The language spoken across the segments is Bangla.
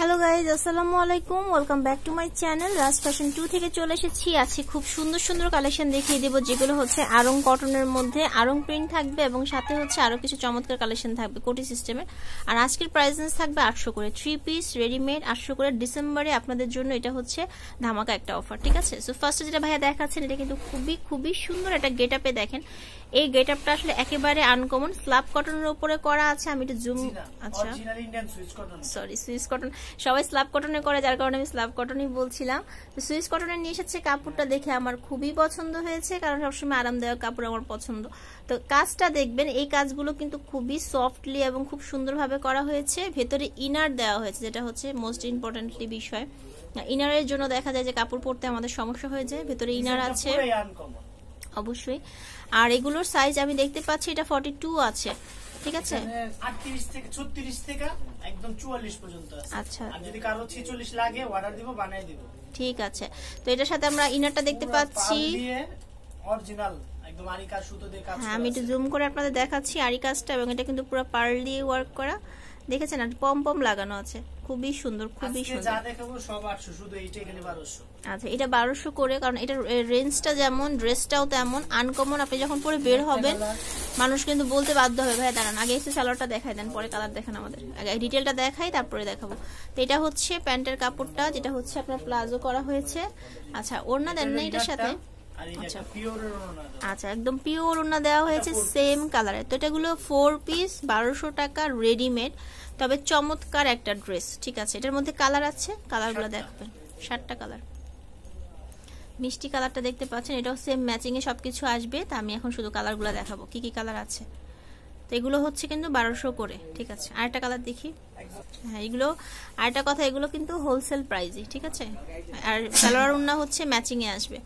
হ্যালো গাইজ আসসালামু আলাইকুম। Welcome back to my channel Raj fashion two থেকে চলে এসেছি। আজকে খুব সুন্দর সুন্দর কালেকশন দেখিয়ে দেবো যেগুলো হচ্ছে আরং কটনের মধ্যে। আরং প্রিন্ট থাকবে এবং সাথে হচ্ছে আরও কিছু চমৎকার কালেকশন থাকবে কোটি সিস্টেমের আর আজকের প্রাইসেন্স থাকবে আটশো করে। থ্রি পিস রেডিমেড আটশো করে। ডিসেম্বরে আপনাদের জন্য এটা হচ্ছে ধামাকা একটা অফার ঠিক আছে? সো ফার্স্টে যেটা ভাইয়া দেখাচ্ছেন এটা কিন্তু খুবই খুবই সুন্দর একটা গেট আপে দেখেন। এই গেট আপটা আসলে একেবারে আনকমন স্ল্যাব কটনের উপরে করা আছে। আমি একটু জুম আচ্ছা। সরি সুইস কটন সবাই স্ল্যাব কটনে করে যার কারণে আমি স্ল্যাব কটনই বলছিলাম। তো সুইস কটনে নিয়ে এসেছে কাপড়টা দেখে আমার খুবই পছন্দ হয়েছে কারণ সবসময় আরামদায়ক কাপড় আমার পছন্দ। তো কাজটা দেখবেন এই কাজগুলো কিন্তু খুবই সফটলি এবং খুব সুন্দরভাবে করা হয়েছে। ভেতরে ইনার দেওয়া হয়েছে যেটা হচ্ছে মোস্ট ইম্পর্টেন্টলি বিষয়। ইনারের জন্য দেখা যায় যে কাপড় পরতে আমাদের সমস্যা হয়ে যায় ভেতরে ইনার আছে। অবশ্যই। আর এগুলোর সাইজ আমি দেখতে পাচ্ছি এটা ফর্টি টু আছে। ঠিক আছে? আটত্রিশ থেকে ছত্রিশ থেকে একদম চুয়াল্লিশ পর্যন্ত আছে। আচ্ছা। আর যদি কারও ছিচল্লিশ লাগে অর্ডার দিব বানিয়ে দিব। ঠিক আছে। তো এটার সাথে আমরা ইনারটা দেখতে পাচ্ছি। অরিজিনাল একদম আরি সুতো দিয়ে কাজ হ্যাঁ আমি একটু জুম করে আপনাদের দেখাচ্ছি আরি কাজটা এবং এটা কিন্তু পুরো পার্ল দিয়ে ওয়ার্ক করা। দেখেছেন? আর পম পম লাগানো আছে। খুবই সুন্দর খুবই সুন্দর। যা দেখাবো সব 800 শুধু এইটাই খালি 1200 আচ্ছা এটা বারোশো করে কারণ এটার রেঞ্জটা যেমন ড্রেসটাও তেমন আনকমন আপনি যখন পরে বের হবেন মানুষ কিন্তু বলতে বাধ্য হবে ভাই দাঁড়ান আগে এসে সালোয়ারটা দেখাই দেন পরে কালার দেখান আমাদের। আগে ডিটেলটা দেখাই তারপরে দেখাবো। তো এটা হচ্ছে প্যান্টের কাপড়টা যেটা হচ্ছে আপনার প্লাজো করা হয়েছে। আচ্ছা ওড়না দেন না এটার সাথে? আচ্ছা। ওনা আচ্ছা একদম পিওর ওড়না দেওয়া হয়েছে সেম কালারের তো এটাগুলো ফোর পিস বারোশো টাকা রেডিমেড তবে চমৎকার একটা ড্রেস ঠিক আছে? এটার মধ্যে কালার আছে? কালারগুলো। দেখবেন। ষাটটা কালার মিষ্টি কালারটা দেখতে পাচ্ছেন এটাও সেম ম্যাচিং এ সবকিছু আসবে। তা আমি এখন শুধু কালারগুলো দেখাবো। কি কি কালার আছে? তো এগুলো হচ্ছে কিন্তু বারোশো করে ঠিক আছে? আরেকটা কালার দেখি। হ্যাঁ এগুলো আরেকটা কথা এগুলো কিন্তু হোলসেল প্রাইজই ঠিক আছে? আর সালোয়ার উন্না হচ্ছে ম্যাচিং এ আসবে।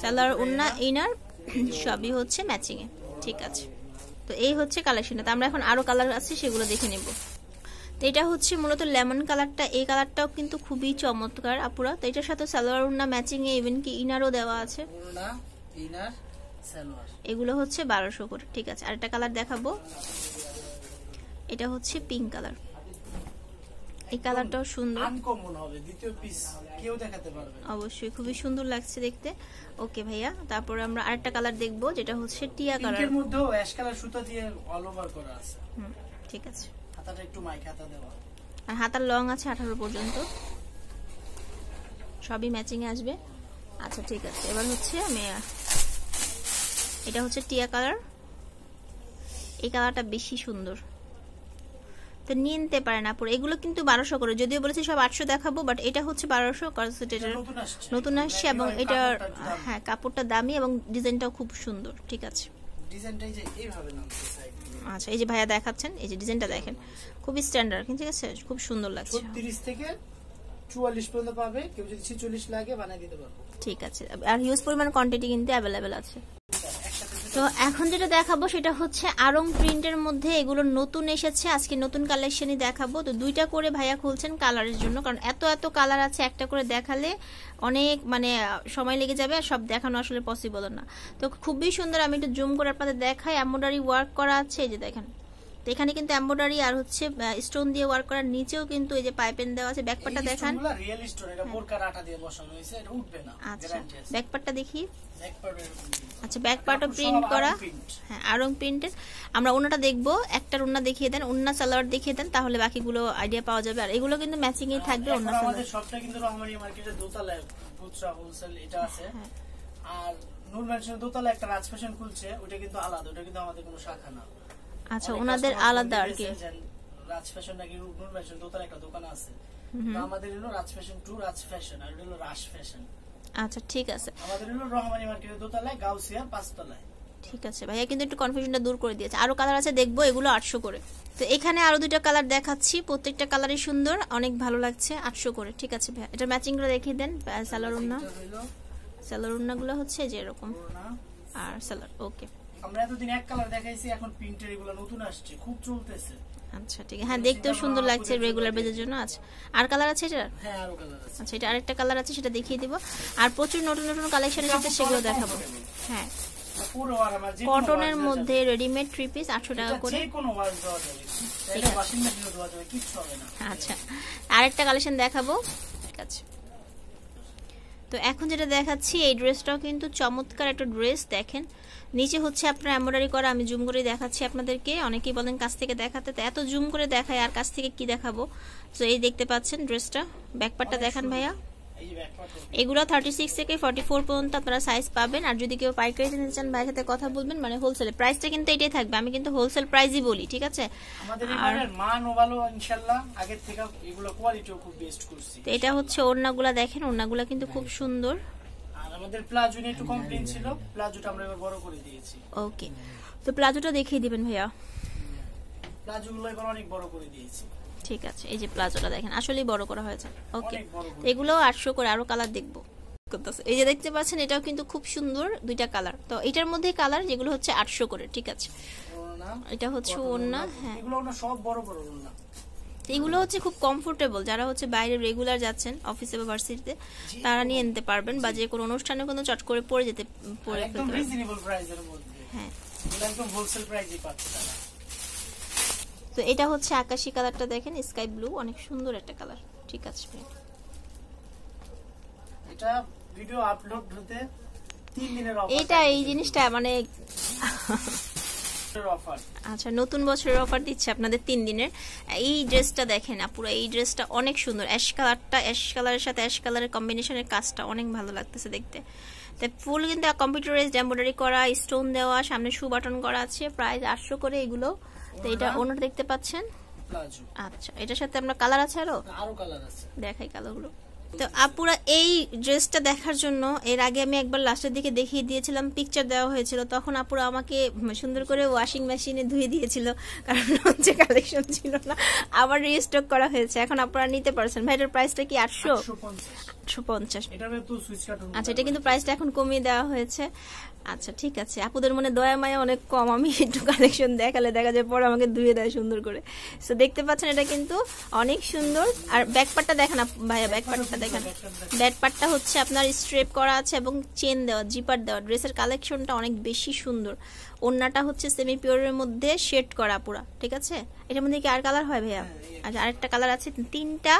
সালোয়ার উন্না ইনার সবই হচ্ছে ম্যাচিং এ ঠিক আছে। তো এই হচ্ছে কালেকশনটা। তো আমরা এখন আরও কালার আছে সেগুলো দেখে নেব। তো এটা হচ্ছে মূলত লেমন কালারটা। এই কালারটাও কিন্তু খুবই চমৎকার আপুরা। তো এটার সাথে সালোয়ার উন্না ম্যাচিং এ ইভেন কি ইনারও দেওয়া আছে। এগুলো হচ্ছে বারোশো করে। ঠিক আছে। আরেকটা কালার দেখাবো। এটা হচ্ছে পিঙ্ক কালার। এই কালারটাও সুন্দর। আনকমন হবে দ্বিতীয় পিস কেউ দেখাতে পারবে অবশ্যই খুবই সুন্দর লাগছে দেখতে। ওকে ভাইয়া তারপরে আমরা আরেকটা কালার দেখব যেটা হচ্ছে টিয়া কালার। পিঙ্কের মধ্যেও অ্যাশ কালার সুতা দিয়ে অল ওভার করা আছে। ঠিক আছে। হাতাটা একটু মাইক হাতা দেওয়া। আর হাতার লং আছে আঠারো পর্যন্ত। সবই ম্যাচিং এ আসবে। আচ্ছা ঠিক আছে। এবার হচ্ছে আমি এটা হচ্ছে টিয়া কালার। এই কালারটা বেশি সুন্দর। তো নিয়ে নিতে পারেন আপুর। এগুলো কিন্তু বারোশো করে। যদিও বলেছি সব আটশো দেখাবো বাট এটা হচ্ছে বারোশো এটা এটা নতুন আসছে। এবং এটার হ্যাঁ কাপড়টা দামি এবং ডিজাইনটাও খুব সুন্দর ঠিক আছে। আচ্ছা এই যে ভাইয়া দেখাচ্ছেন এই যে ডিজাইনটা দেখেন খুবই স্ট্যান্ডার্ড ঠিক আছে? খুব সুন্দর লাগছে। থেকে চুয়াল্লিশ পর্যন্ত পাবে। কেউ যদি ছিচল্লিশ লাগে বানিয়ে দিতে পারব। ঠিক আছে। আর হিউজ পরিমাণ কোয়ান্টিটি কিন্তু অ্যাভেলেবেল আছে। তো এখন যেটা দেখাবো সেটা হচ্ছে আরং প্রিন্টের মধ্যে এগুলো নতুন এসেছে। আজকে নতুন কালেকশনই দেখাবো। তো দুইটা করে ভাইয়া খুলছেন কালারের জন্য। কারণ এত এত কালার আছে একটা করে দেখালে অনেক মানে সময় লেগে যাবে আর সব দেখানো আসলে পসিবল না। তো খুবই সুন্দর, আমি একটু জুম করে আপনাদের দেখাই। এমব্রয়ডারি ওয়ার্ক করা আছে। এই যে দেখেন। তো এখানে কিন্তু এমব্রয়ডারি আর হচ্ছে স্টোন দিয়ে ওয়ার্ক করার নিচেও কিন্তু এই যে পাইপেন দেওয়া আছে ব্যাকপারটা দেখান। রিয়েল স্টোন এটা বোরকার আটা দিয়ে বসানো হয়েছে এটা উঠবে না আচ্ছা ব্যাকপারটা দেখি। আচ্ছা ব্যাক পার্টও প্রিন্ট করা। হ্যাঁ আরং প্রিন্টের আমরা ওনাটা দেখব একটার ওনা দেখিয়ে দেন ওন্না সালোয়ার দেখিয়ে দেন তাহলে বাকিগুলো আইডিয়া পাওয়া যাবে। আর এগুলো কিন্তু ম্যাচিং এ থাকবে ওন্না আমাদের সালোয়ার। সবটা কিন্তু রহমানি মার্কেটের দোতলায় খুচরা হোলসেল এটা আছে। হ্যাঁ। আর নূর ম্যানশনের দোতলা একটা রাজ ফ্যাশন খুলছে ওটা কিন্তু আলাদা ওটা কিন্তু আমাদের কোনো শাখা না। আচ্ছা ওনাদের আলাদা আর কি। রাজ ফ্যাশন নাকি দোতলা একটা দোকান আছে। আমাদের হলো Raj fashion two Raj fashion আর হলো রাজ ফ্যাশন আচ্ছা ঠিক আছে। আমাদের হলো রহমানি মার্কেটের দোতলায় গাউসিয়া পাঁচতলায়। ঠিক আছে ভাইয়া কিন্তু একটু কনফিউশনটা দূর করে দিয়েছে। আরও কালার আছে দেখব এগুলো আটশো করে। তো এখানে আরও দুইটা কালার দেখাচ্ছি প্রত্যেকটা কালারই সুন্দর অনেক ভালো লাগছে আটশো করে। ঠিক আছে ভাইয়া এটা ম্যাচিং করে দেখিয়ে দেন সালোয়ার উন্না সালোয়ার উন্নাগুলো হচ্ছে যে এরকম। আর সালোয়ার ওকে আমরা এতদিন এক কালার দেখাইছি এখন প্রিন্টের এগুলো নতুন আসছে খুব চলতেছে। আচ্ছা ঠিক আছে। হ্যাঁ দেখতেও সুন্দর লাগছে রেগুলার বেজের জন্য। আচ্ছা আর কালার আছে এটা হ্যাঁ আরও কালার আছে। আচ্ছা এটা আরেকটা কালার আছে সেটা দেখিয়ে দিব। আর প্রচুর নতুন নতুন কালেকশন এসেছে সেগুলো দেখাবো। হ্যাঁ। কটনের মধ্যে রেডিমেড থ্রি পিস আটশো টাকা করে। আচ্ছা আরেকটা কালেকশন দেখাবো। ঠিক আছে। তো এখন যেটা দেখাচ্ছি এই ড্রেসটাও কিন্তু চমৎকার একটা ড্রেস দেখেন। নিচে হচ্ছে আপনার এমব্রয়ডারি করা আমি জুম করে দেখাচ্ছি আপনাদেরকে। অনেকেই বলেন কাছ থেকে দেখাতে তো এত জুম করে দেখায় আর কাছ থেকে কি দেখাবো? তো এই দেখতে পাচ্ছেন ড্রেসটা। ব্যাকপার্টটা দেখান ভাইয়া। ব্যাকপার্ট এগুলো থার্টি সিক্স থেকে ফর্টি ফোর পর্যন্ত আপনারা সাইজ পাবেন। আর যদি কেউ পাইকারি নিতে চান ভাইয়ের সাথে কথা বলবেন মানে হোলসেলে প্রাইসটা কিন্তু এটাই থাকবে। আমি কিন্তু হোলসেল প্রাইসই বলি ঠিক আছে? আর- এবারের মানও ভালো ইনশাআল্লাহ আগের থেকে এগুলো কোয়ালিটিও খুব বেস্ট করছি। তো এটা হচ্ছে ওড়নাগুলা দেখেন ওড়নাগুলা কিন্তু খুব সুন্দর। আমাদের প্লাজো নিয়ে একটু কমপ্লেন ছিল প্লাজোটা আমরা এবার বড় করে দিয়েছি। ওকে তো প্লাজোটা দেখিয়ে দিবেন ভাইয়া। প্লাজো গুলো এবার অনেক বড় করে দিয়েছি। ঠিক আছে এই যে প্লাজোটা দেখেন আসলেই বড় করা হয়েছে। ওকে এগুলো আটশো করে আরও কালার দেখব। করতেছে। এই যে দেখতে পাচ্ছেন এটাও কিন্তু খুব সুন্দর দুইটা কালার তো এটার মধ্যে কালার যেগুলো হচ্ছে আটশো করে ঠিক আছে? এটা হচ্ছে ওড়না হ্যাঁ। এগুলো সব বড় বড় ওড়না তো এগুলো হচ্ছে খুব কমফোর্টেবল যারা হচ্ছে বাইরে রেগুলার যাচ্ছেন অফিসে বা ভার্সিটিতে তারা নিয়ে নিতে পারবেন বা যে কোনো অনুষ্ঠানে কোনো চট করে পরে যেতে পরে ফেলতে মধ্যে। হ্যাঁ। তো এটা হচ্ছে আকাশি কালারটা দেখেন স্কাই ব্লু অনেক সুন্দর একটা কালার। ঠিক আছে এটা ভিডিও আপলোড হতে তিন দিনের অফার এটা এই জিনিসটা মানে অফার। আচ্ছা নতুন বছরের অফার দিচ্ছে আপনাদের তিন দিনের। এই ড্রেসটা দেখেন আপুরা এই ড্রেসটা অনেক সুন্দর। অ্যাশ কালারটা অ্যাশ কালারের সাথে অ্যাশ কালারের কম্বিনেশনের কাজটা অনেক ভালো লাগতেছে দেখতে। তাই ফুল কিন্তু কম্পিউটারাইজড এমব্রয়ডারি করা স্টোন দেওয়া সামনে শু বাটন করা আছে প্রাইস আটশো করে এগুলো। তো এটা ওনার দেখতে পাচ্ছেন? আচ্ছা এটার সাথে আপনার কালার আছে আরও? আরও কালার আছে। দেখাই কালোগুলো তো আপুরা এই ড্রেসটা দেখার জন্য, এর আগে আমি একবার লাস্টের দিকে দেখিয়ে দিয়েছিলাম পিকচার দেওয়া হয়েছিল, তখন আপুরা আমাকে সুন্দর করে ওয়াশিং মেশিনে ধুয়ে দিয়েছিল, কারণ হচ্ছে কালেকশন ছিল না। আবার রিস্টক করা হয়েছে, এখন আপুরা নিতে পারছেন। ভাই, এটার প্রাইসটা কি আটশো? 150 আটশো পঞ্চাশ। তো আচ্ছা এটা কিন্তু প্রাইসটা এখন কমিয়ে দেওয়া হয়েছে। আচ্ছা ঠিক আছে। আপুদের মনে দয়া মায়া অনেক কম। আমি একটু কালেকশন দেখালে দেখা যায় পরে আমাকে ধুয়ে দেয় সুন্দর করে। সো দেখতে পাচ্ছেন এটা কিন্তু অনেক সুন্দর। আর ব্যাকপার্টটা দেখেন ভাইয়া ব্যাকপার্টটা দেখেন। ব্যাকপার্টটা হচ্ছে আপনার স্ট্রেপ করা আছে এবং চেন দেওয়া জিপার দেওয়া। ড্রেসের কালেকশনটা অনেক বেশি সুন্দর। ওড়নাটা হচ্ছে সেমি পিওরের মধ্যে শেড করা পুরা। ঠিক আছে? এটার মধ্যে কি আর কালার হয় ভাইয়া? আচ্ছা আরেকটা কালার আছে। তিনটা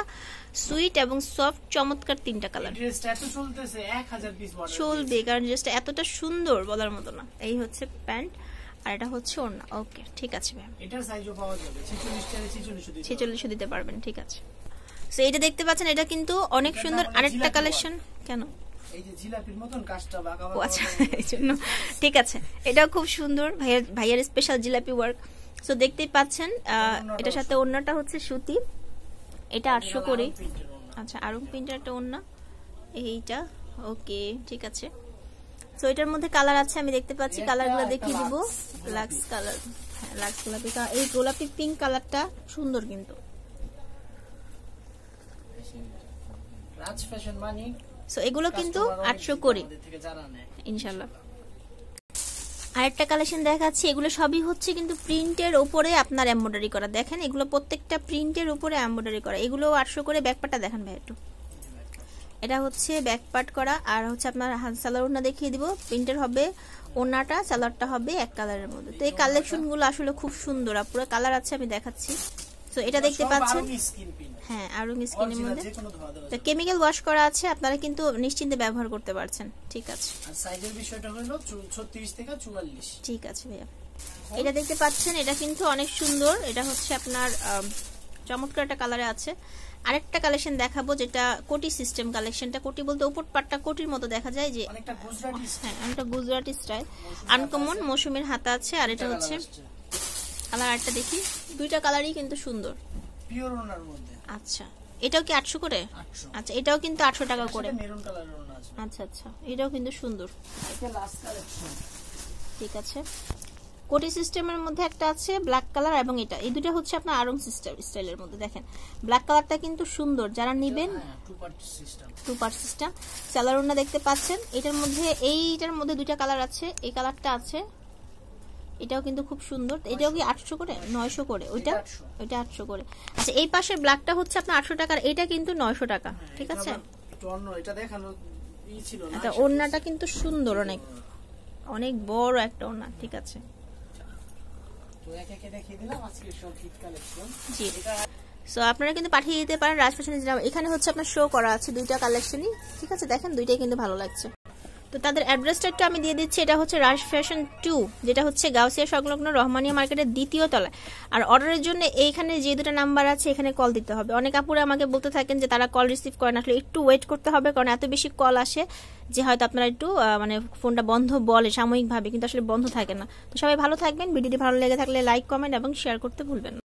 সুইট এবং সফট চমৎকার তিনটা কালার। ড্রেসটা এত চলতেছে 1000 পিস অর্ডার চলবে কারণ ড্রেসটা এতটা সুন্দর বলার মতো না। এই হচ্ছে প্যান্ট আর এটা হচ্ছে ওড়না। ওকে ঠিক আছে ম্যাম এটার সাইজও পাওয়া যাবে। 46 টাকা 46 দিতে ছেচল্লিশশো দিতে পারবেন ঠিক আছে। সো এটা দেখতে পাচ্ছেন এটা কিন্তু অনেক সুন্দর আরেকটা কালেকশন কেন? আচ্ছা এই জন্য। ঠিক আছে এটাও খুব সুন্দর। ভাইয়ার ভাইয়ার স্পেশাল জিলাপি ওয়ার্ক সো দেখতেই পাচ্ছেন এটার সাথে ওড়নাটা হচ্ছে সুতি। এটা আটশো করে। আচ্ছা আরং প্রিন্টের একটা ওড়না। এইটা ওকে ঠিক আছে। সো এটার মধ্যে কালার আছে আমি দেখতে পাচ্ছি। কালারগুলো দেখিয়ে দিব। লাক্স গোলাপি। কালার লাক্স গোলাপি কালার এই গোলাপি পিঙ্ক কালারটা সুন্দর কিন্তু। সো এগুলো কিন্তু আটশো করে। ইনশাল্লাহ। আরেকটা কালেকশন দেখাচ্ছি, এগুলো সবই হচ্ছে কিন্তু প্রিন্টের উপরে আপনার এম্ব্রয়ডারি করা। দেখেন, এগুলো প্রত্যেকটা প্রিন্টের উপরে এম্ব্রয়ডারি করা। এগুলো আটশো করে ব্যাকপাটটা দেখেন ভাই একটু। এটা হচ্ছে ব্যাকপাট করা, আর হচ্ছে আপনার সালোয়ার ওড়না দেখিয়ে দিব। প্রিন্টের হবে ওনাটা সালোয়ারটা হবে এক কালারের মধ্যে। তো এই কালেকশনগুলো আসলে খুব সুন্দর, আর পুরো কালার আছে আমি দেখাচ্ছি। তো এটা দেখতে পাচ্ছেন? হ্যাঁ আরও স্কিনের মধ্যে। তো কেমিক্যাল ওয়াশ করা আছে আপনারা কিন্তু নিশ্চিন্তে ব্যবহার করতে পারছেন। ঠিক আছে। আর সাইজের বিষয়টা হলো 36 থেকে 44 ঠিক আছে ভাইয়া। এটা দেখতে পাচ্ছেন এটা কিন্তু অনেক সুন্দর। এটা হচ্ছে আপনার চমৎকার একটা কালারে আছে। আরেকটা কালেকশন দেখাবো যেটা কোটি সিস্টেম কালেকশনটা কোটি বলতে উপর পাটটা কোটির মতো দেখা যায় যে অনেকটা গুজরাটি হ্যাঁ স্টাইল আনকমন মৌসুমীর হাতা আছে আর এটা হচ্ছে কালার আরেকটা দেখি। দুইটা কালারই কিন্তু সুন্দর। পিওর ওনার মধ্যে। আচ্ছা। এটাও কি আটশো করে? আচ্ছা এটাও কিন্তু আটশো টাকা করে। মেরুন কালারের ওনা আছে। আচ্ছা আচ্ছা। এটাও কিন্তু সুন্দর। এটা লাস্ট কালেকশন ঠিক আছে। কোটি সিস্টেমের মধ্যে একটা আছে ব্ল্যাক কালার এবং এটা। এই দুটো হচ্ছে আপনার আরং সিস্টেম স্টাইলের মধ্যে। দেখেন ব্ল্যাক কালারটা কিন্তু সুন্দর। যারা নিবেন two part system two part system স্যালারুনা দেখতে পাচ্ছেন। এটার মধ্যে এইটার মধ্যে দুইটা কালার আছে। এই কালারটা আছে এটাও কিন্তু খুব সুন্দর। এটাও কি আটশো করে? নয়শো করে। ওইটা? ওইটা আটশো করে। আচ্ছা এই পাশের ব্ল্যাকটা হচ্ছে আপনার আটশো টাকার। এটা কিন্তু নয়শো টাকা। ঠিক আছে? এটা আচ্ছা ওড়নাটা কিন্তু সুন্দর অনেক। অনেক বড় একটা ওনা ঠিক আছে? জি। সো আপনারা কিন্তু পাঠিয়ে দিতে পারেন রাজ ফ্যাশনের যেটা। এখানে হচ্ছে আপনার শো করা আছে দুইটা কালেকশনই ঠিক আছে দেখেন দুইটাই কিন্তু ভালো লাগছে। তো তাদের অ্যাড্রেসটা একটু আমি দিয়ে দিচ্ছি, এটা হচ্ছে রাজ ফ্যাশন টু যেটা হচ্ছে গাউসিয়া সংলগ্ন রহমানিয়া মার্কেটের দ্বিতীয় তলায়। আর অর্ডারের জন্য এইখানে যে দুটো নাম্বার আছে, এখানে কল দিতে হবে। অনেক আপুরা আমাকে বলতে থাকেন যে তারা কল রিসিভ করেন আসলে একটু ওয়েট করতে হবে, কারণ এত বেশি কল আসে যে হয়তো আপনারা একটু মানে ফোনটা বন্ধ বলে সাময়িকভাবে, কিন্তু আসলে বন্ধ থাকে না। তো সবাই ভালো থাকবেন, ভিডিওটি ভালো লেগে থাকলে লাইক কমেন্ট এবং শেয়ার করতে ভুলবেন না।